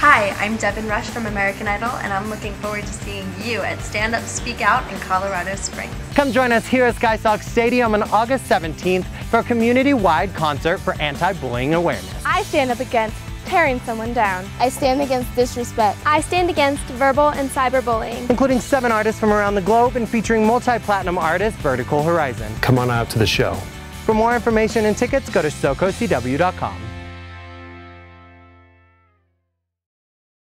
Hi, I'm Devyn Rush from American Idol, and I'm looking forward to seeing you at Stand Up Speak Out in Colorado Springs. Come join us here at SkySox Stadium on August 17th for a community-wide concert for anti-bullying awareness. I stand up against tearing someone down. I stand against disrespect. I stand against verbal and cyberbullying. Including seven artists from around the globe and featuring multi-platinum artist Vertical Horizon. Come on out to the show. For more information and tickets, go to SoCoCW.com.